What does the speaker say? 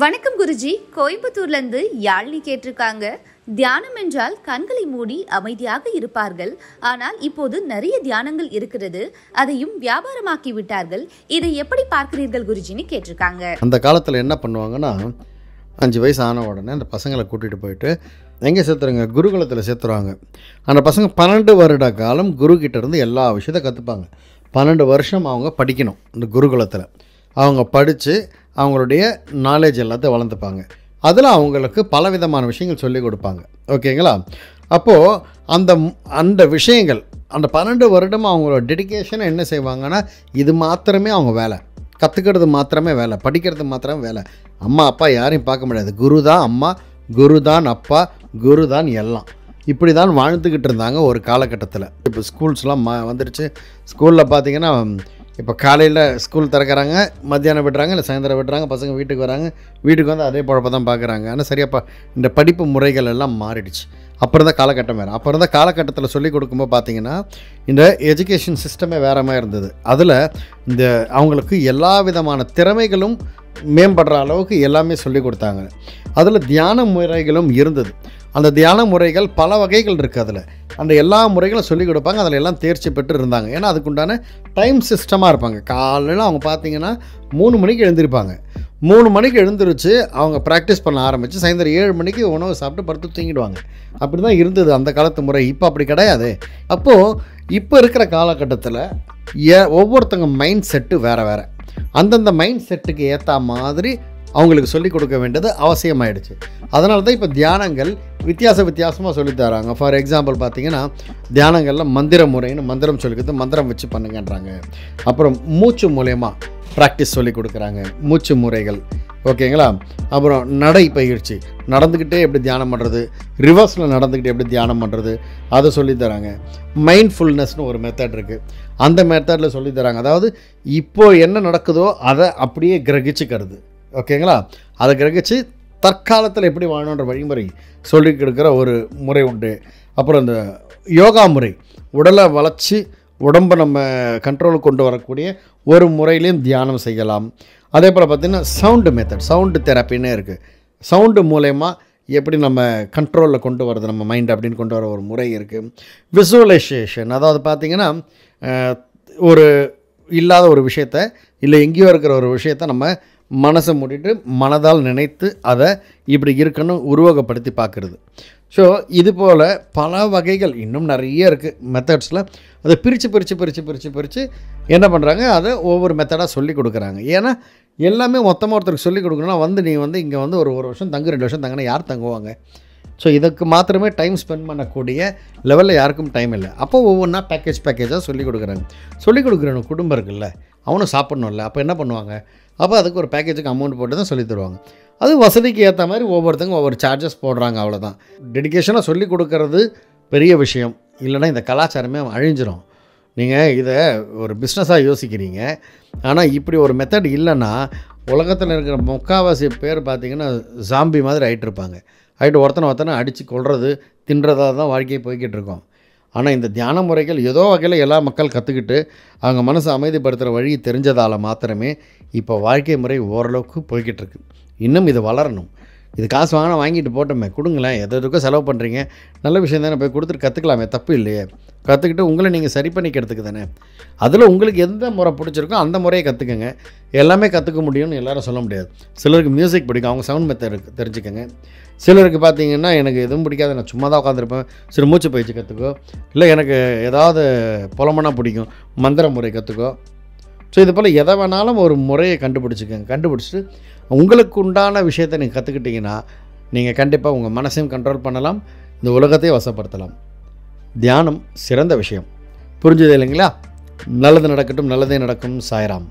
வணக்கம் குருஜி. கோயம்புத்தூர்லேருந்து யாழ்னி யாழினி கேட்டிருக்காங்க. தியானம் என்றால் கண்களை மூடி அமைதியாக இருப்பார்கள். ஆனால் இப்போது நிறைய தியானங்கள் இருக்கிறது. அதையும் வியாபாரமாக்கி விட்டார்கள். இதை எப்படி பார்க்கிறீர்கள் குருஜின்னு கேட்டிருக்காங்க. அந்த காலத்தில் என்ன பண்ணுவாங்கன்னா அஞ்சு வயசு ஆன உடனே அந்த பசங்களை கூட்டிகிட்டு போயிட்டு எங்கே சேர்த்துறாங்க? குருகுலத்தில் சேர்த்துருவாங்க. அந்த பசங்க பன்னெண்டு வருட காலம் குரு இருந்து எல்லா விஷயத்தையும் கற்றுப்பாங்க பன்னெண்டு வருஷம் அவங்க படிக்கணும். இந்த குருகுலத்தில். அவங்க படித்து அவங்களுடைய நாலேஜ் எல்லாத்தையும் வளர்ந்துப்பாங்க. அதில் அவங்களுக்கு பல விதமான விஷயங்கள் சொல்லிக் கொடுப்பாங்க. ஓகேங்களா? அப்போது அந்த அந்த விஷயங்கள் அந்த பன்னெண்டு வருடம் அவங்களோட டெடிகேஷனை என்ன செய்வாங்கன்னா இது மாத்திரமே அவங்க வேலை. கற்றுக்கிறது மாத்திரமே வேலை. படிக்கிறது மாத்திரமே வேலை. அம்மா அப்பா யாரையும் பார்க்க முடியாது. குரு தான் அம்மா குரு தான் அப்பா குரு தான் எல்லாம். இப்படி தான் வாழ்ந்துக்கிட்டு இருந்தாங்க ஒரு காலகட்டத்தில். இப்போ ஸ்கூல்ஸ்லாம் மா வந்துடுச்சு ஸ்கூலில் பார்த்தீங்கன்னா இப்போ காலையில் ஸ்கூல் திறக்கிறாங்க மத்தியானம் விடுறாங்க இல்லை சாயந்தரம் விடுறாங்க பசங்க வீட்டுக்கு வராங்க. வீட்டுக்கு வந்து அதே குழப்பம் தான் பார்க்குறாங்க. ஆனால் சரியாப்பா இந்த படிப்பு முறைகள் எல்லாம் மாறிடுச்சு. அப்போ இருந்த காலகட்டம் வேறு. அப்போ இருந்த காலகட்டத்தில் சொல்லிக் கொடுக்கும்போது பார்த்தீங்கன்னா இந்த எஜுகேஷன் சிஸ்டமே வேற மாதிரி இருந்தது. அதில் இந்த அவங்களுக்கு எல்லா விதமான திறமைகளும் மேம்படுற அளவுக்கு எல்லாமே சொல்லி கொடுத்தாங்க. அதில் தியான முறைகளும் இருந்தது. அந்த தியான முறைகள் பல வகைகள் இருக்குது அதில். அந்த எல்லா முறைகளும் சொல்லிக் கொடுப்பாங்க அதில் எல்லாம் தேர்ச்சி பெற்று இருந்தாங்க. ஏன்னா அதுக்குண்டான டைம் சிஸ்டமாக இருப்பாங்க. காலையில் அவங்க பார்த்தீங்கன்னா மூணு மணிக்கு எழுந்திருப்பாங்க. மூணு மணிக்கு எழுந்திருச்சு அவங்க ப்ராக்டிஸ் பண்ண ஆரம்பித்து சாயந்தரம் ஏழு மணிக்கு உணவு சாப்பிட்டு படுத்து தூங்கிடுவாங்க. அப்படி தான் இருந்தது அந்த காலத்து முறை. இப்போ அப்படி கிடையாது. அப்போது இப்போ இருக்கிற காலகட்டத்தில் ஏ ஒவ்வொருத்தங்க மைண்ட் செட்டு வேறு வேறு. அந்தந்த மைண்ட் செட்டுக்கு ஏற்ற மாதிரி அவங்களுக்கு சொல்லிக் கொடுக்க வேண்டியது அவசியமாயிடுச்சு. அதனால தான் இப்போ தியானங்கள் வித்தியாச வித்தியாசமாக சொல்லித் தராங்க. ஃபார் எக்ஸாம்பிள் பார்த்தீங்கன்னா தியானங்களில் மந்திர முறைன்னு மந்திரம் சொல்லிக்கிறது மந்திரம் வச்சு பண்ணுங்கன்றாங்க. அப்புறம் மூச்சு மூலயமா ப்ராக்டிஸ் சொல்லி கொடுக்குறாங்க. மூச்சு முறைகள். ஓகேங்களா? அப்புறம் நடை பயிற்சி. நடந்துக்கிட்டே எப்படி தியானம் பண்ணுறது ரிவர்ஸில் நடந்துக்கிட்டே எப்படி தியானம் பண்ணுறது அதை சொல்லித் தராங்க. மைண்ட்ஃபுல்னஸ்னு ஒரு மெத்தட் இருக்குது அந்த மெத்தடில் சொல்லித் தராங்க. அதாவது இப்போது என்ன நடக்குதோ அதை அப்படியே கிரகிச்சுக்கிறது. ஓகேங்களா? அதை கிரகிச்சு தற்காலத்தில் எப்படி வாழணுன்ற வழிமுறை சொல்லி கொடுக்குற ஒரு முறை உண்டு. அப்புறம் இந்த யோகா முறை. உடலை வளைச்சி உடம்பை நம்ம கண்ட்ரோலுக்கு கொண்டு வரக்கூடிய ஒரு முறையிலையும் தியானம் செய்யலாம். அதே போல் பார்த்திங்கன்னா சவுண்டு மெத்தட் சவுண்டு தெரப்பின்னே இருக்குது சவுண்டு மூலயமா எப்படி நம்ம கண்ட்ரோலில் கொண்டு வரது நம்ம மைண்ட் அப்படின்னு கொண்டு வர ஒரு முறை இருக்குது விசுவலைசேஷன் அதாவது பார்த்திங்கன்னா ஒரு இல்லாத ஒரு விஷயத்த இல்லை எங்கேயோ இருக்கிற ஒரு விஷயத்த நம்ம மனசை மூடிட்டு மனதால் நினைத்து அதை இப்படி இருக்குன்னு உருவகப்படுத்தி பார்க்குறது. ஸோ இது போல் பல வகைகள் இன்னும் நிறைய இருக்குது மெத்தட்ஸில் அதை பிரித்து பிரித்து பிரித்து பிரித்து பிரித்து என்ன பண்ணுறாங்க அதை ஒவ்வொரு மெத்தடாக சொல்லி கொடுக்குறாங்க. ஏன்னா எல்லாமே மொத்தமாக ஒருத்தருக்கு சொல்லி கொடுக்கணும்னா வந்து நீ வந்து இங்கே வந்து ஒரு ஒரு வருஷம் தங்கு ரெண்டு வருஷம் தங்கினா யார் தங்குவாங்க? ஸோ இதுக்கு மாத்திரமே டைம் ஸ்பெண்ட் பண்ணக்கூடிய லெவலில் யாருக்கும் டைம் இல்லை. அப்போ ஒவ்வொன்றா பேக்கேஜ் பேக்கேஜாக சொல்லிக் கொடுக்குறாங்க. சொல்லிக் கொடுக்குறவங்க குடும்பம் இருக்குல்ல அவனும் சாப்பிட்ணும்ல அப்போ என்ன பண்ணுவாங்க? அப்போ அதுக்கு ஒரு பேக்கேஜுக்கு அமௌண்ட் போட்டு தான் சொல்லி தருவாங்க. அது வசதிக்கு ஏற்ற மாதிரி ஒவ்வொருத்தங்க ஒவ்வொரு சார்ஜஸ் போடுறாங்க அவ்வளோதான் டெடிகேஷனாக சொல்லி கொடுக்கறது பெரிய விஷயம். இல்லைன்னா இந்த கலாச்சாரமே அழிஞ்சிரும். நீங்கள் இதை ஒரு பிஸ்னஸாக யோசிக்கிறீங்க. ஆனால் இப்படி ஒரு மெத்தட் இல்லைன்னா உலகத்தில் இருக்கிற முக்கால்வாசி பேர் பார்த்திங்கன்னா ஜாம்பி மாதிரி ஆகிட்டு இருப்பாங்க ஆகிட்டு ஒருத்தனை ஒருத்தனை அடித்து கொள்வது தின்றதாக தான் வாழ்க்கையை போய்கிட்டு இருக்கோம். ஆனால் இந்த தியான முறைகள் ஏதோ வகையில் எல்லா மக்கள் கற்றுக்கிட்டு அவங்க மனசை அமைதிப்படுத்துகிற வழி தெரிஞ்சதால் மாத்திரமே இப்போ வாழ்க்கை முறை ஓரளவுக்கு போய்கிட்டு இருக்கு. இன்னும் இது வளரணும். இது காசு வாங்கினா வாங்கிட்டு போட்டோமே கொடுங்களேன். எது எதுக்கோ செலவு பண்ணுறீங்க நல்ல விஷயம் தானே போய் கொடுத்துட்டு கற்றுக்கலாமே தப்பு இல்லையே. கற்றுக்கிட்டு உங்களை நீங்கள் சரி பண்ணிக்கிறதுக்கு தானே. அதில் உங்களுக்கு எந்த முறை பிடிச்சிருக்கோ அந்த முறையை கற்றுக்கங்க எல்லாமே கற்றுக்க முடியும்னு எல்லாரும் சொல்ல முடியாது. சிலருக்கு மியூசிக் பிடிக்கும் அவங்க சவுண்ட் மெத்தட் தெரிஞ்சுக்கோங்க. சிலருக்கு பார்த்தீங்கன்னா எனக்கு எதுவும் பிடிக்காது நான் சும்மா தான் உட்காந்துருப்பேன் சிறு மூச்சு பயிற்சி கற்றுக்கோ இல்லை எனக்கு ஏதாவது புலமனா பிடிக்கும் மந்திர முறை கற்றுக்கோ ஸோ இது போல் எதை வேணாலும் ஒரு முறையை கண்டுபிடிச்சிக்கோங்க. கண்டுபிடிச்சிட்டு உங்களுக்கு உண்டான விஷயத்தை நீங்கள் கற்றுக்கிட்டிங்கன்னா நீங்கள் கண்டிப்பாக உங்கள் மனசையும் கண்ட்ரோல் பண்ணலாம் இந்த உலகத்தையும் வசப்படுத்தலாம். தியானம் சிறந்த விஷயம். புரிஞ்சுது இல்லைங்களா? நல்லது நடக்கட்டும் நல்லதே நடக்கும். சாய்ராம்.